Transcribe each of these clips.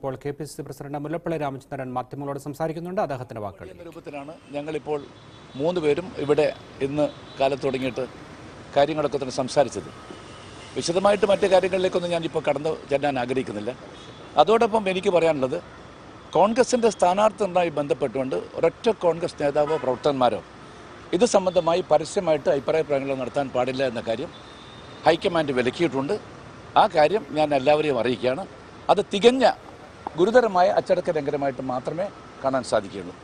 ഇപ്പോൾ K P C C president Mullappally Ramachandran മാധ്യമങ്ങളോട് സംസാരിക്കുന്നുണ്ട്. അദ്ദേഹത്തിന്റെ വാക്കുകൾ. രൂപത്തിലാണ് ഞങ്ങളിപ്പോൾ മൂന്ന് പേരും ഇവിടെ ഇന്ന് കാലത്ത് തുടങ്ങിയിട്ട് കാര്യങ്ങളൊക്കെ തന്നെ സംസാരിച്ചത്. വിശദമായിട്ട് മറ്റു കാര്യങ്ങളിലേക്കൊന്നും ഞാനിപ്പോൾ കടന്നു ചെല്ലാൻ ആഗ്രഹിക്കുന്നില്ല. അതോടൊപ്പം എനിക്ക് പറയാനുള്ളത് കോൺഗ്രസിന്റെ സ്ഥാനാർത്ഥിയുമായി ബന്ധപ്പെട്ടുകൊണ്ട് ഒരൊറ്റ കോൺഗ്രസ് നേതാവോ പ്രവർത്തകന്മാരോ ഇത് സംബന്ധമായി പരസ്യമായിട്ട് അഭിപ്രായ പ്രകടനം നടത്താൻ പാടില്ല എന്ന കാര്യം ഹൈക്കമാൻഡ് വിലക്കിയിട്ടുണ്ട്. ആ കാര്യം ഞാൻ എല്ലാവരെയും അറിയിക്കുകയാണ്. അത് തികഞ്ഞ ഗുരുതരമായ അച്ചടക്ക ലംഘനമായിട്ട് മാത്രമേ കാണാൻ സാധിക്കുകയുള്ളൂ.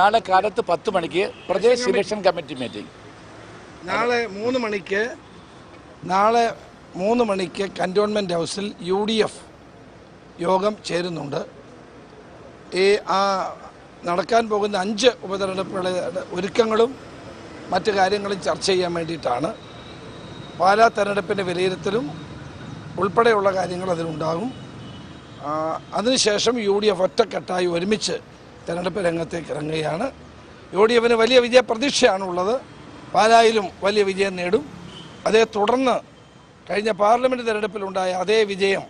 നാളെ കാലത്ത് പത്ത് മണിക്ക് പ്രദേശ് ഇലക്ഷൻ കമ്മിറ്റി മീറ്റിംഗ്. നാളെ മൂന്ന് മണിക്ക് നാളെ മൂന്ന് മണിക്ക് കന്റോൺമെന്റ് ഹൗസിൽ യു ഡി എഫ് യോഗം ചേരുന്നുണ്ട്. ഈ ആ നടക്കാൻ പോകുന്ന അഞ്ച് ഉപതെരഞ്ഞെടുപ്പുകളുടെ ഒരുക്കങ്ങളും മറ്റു കാര്യങ്ങളും ചർച്ച ചെയ്യാൻ വേണ്ടിയിട്ടാണ്. പാലാ തെരഞ്ഞെടുപ്പിന്റെ വിലയിരുത്തലും ഉൾപ്പെടെയുള്ള കാര്യങ്ങൾ അതിലുണ്ടാകും. അതിനുശേഷം യു ഡി എഫ് ഒറ്റക്കെട്ടായി ഒരുമിച്ച് തെരഞ്ഞെടുപ്പ് രംഗത്തേക്ക് ഇറങ്ങുകയാണ്. യു ഡി എഫിന് വലിയ വിജയ പ്രതീക്ഷയാണുള്ളത്. പാലായിലും വലിയ വിജയം നേടും. അതേ തുടർന്ന് കഴിഞ്ഞ പാർലമെന്റ് തെരഞ്ഞെടുപ്പിലുണ്ടായ അതേ വിജയം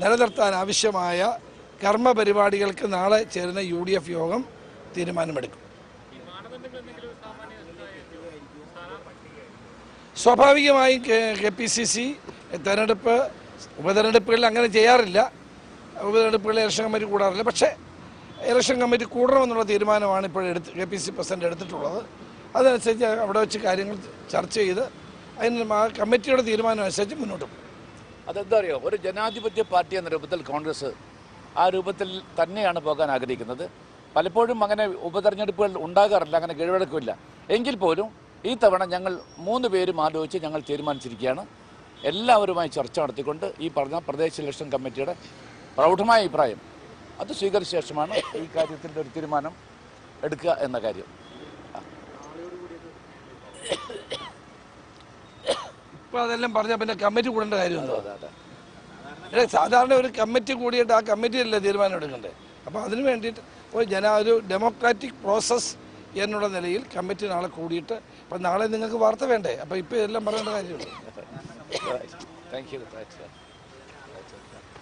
നിലനിർത്താൻ ആവശ്യമായ കർമ്മപരിപാടികൾക്ക് നാളെ ചേരുന്ന യു ഡി എഫ് യോഗം തീരുമാനമെടുക്കും. സ്വാഭാവികമായും കെ പി സി സി തെരഞ്ഞെടുപ്പ് ഉപതെരഞ്ഞെടുപ്പുകളിൽ അങ്ങനെ ചെയ്യാറില്ല. ഉപതെരഞ്ഞെടുപ്പുകളിൽ ഇലക്ഷൻ കമ്മിറ്റി കൂടാറില്ല. പക്ഷേ ഇലക്ഷൻ കമ്മിറ്റി കൂടണമെന്നുള്ള തീരുമാനമാണ് ഇപ്പോൾ എടുത്ത് കെ പി സി പ്രസിഡന്റ് എടുത്തിട്ടുള്ളത്. അതനുസരിച്ച് അവിടെ വെച്ച് കാര്യങ്ങൾ ചർച്ച ചെയ്ത് അതിന് കമ്മിറ്റിയുടെ തീരുമാനം അനുസരിച്ച് മുന്നോട്ട് പോകും. അതെന്താ അറിയോ? ഒരു ജനാധിപത്യ പാർട്ടി എന്ന രൂപത്തിൽ കോൺഗ്രസ് ആ രൂപത്തിൽ തന്നെയാണ് പോകാൻ ആഗ്രഹിക്കുന്നത്. പലപ്പോഴും അങ്ങനെ ഉപതെരഞ്ഞെടുപ്പുകൾ ഉണ്ടാകാറില്ല അങ്ങനെ കീഴ്വഴക്കമില്ല എങ്കിൽ പോലും ഈ തവണ ഞങ്ങൾ മൂന്ന് പേരും ആലോചിച്ച് ഞങ്ങൾ തീരുമാനിച്ചിരിക്കുകയാണ്. എല്ലാവരുമായി ചർച്ച നടത്തിക്കൊണ്ട് ഈ പറഞ്ഞ പ്രദേശ് ഇലക്ഷൻ കമ്മിറ്റിയുടെ പ്രൗഢമായ അഭിപ്രായം അത് സ്വീകരിച്ച ശേഷമാണ് ഈ കാര്യത്തിന്റെ ഒരു തീരുമാനം എടുക്കുക എന്ന കാര്യം. ഇപ്പോൾ അതെല്ലാം പറഞ്ഞാൽ പിന്നെ കമ്മിറ്റി കൂടേണ്ട കാര്യമുണ്ടോ അതെ അതെ. സാധാരണ ഒരു കമ്മിറ്റി കൂടിയിട്ട് ആ കമ്മിറ്റിയല്ലേ തീരുമാനം എടുക്കണ്ടേ അപ്പോൾ അതിന് വേണ്ടിയിട്ട് ഒരു ജന ഒരു ഡെമോക്രാറ്റിക് പ്രോസസ്സ് എന്നുള്ള നിലയിൽ കമ്മിറ്റി നാളെ കൂടിയിട്ട് അപ്പം നാളെ നിങ്ങൾക്ക് വാർത്ത വേണ്ടേ? അപ്പോൾ ഇപ്പോൾ ഇതെല്ലാം പറയേണ്ട കാര്യമുള്ളൂ right. Thank you. That's it. That's it.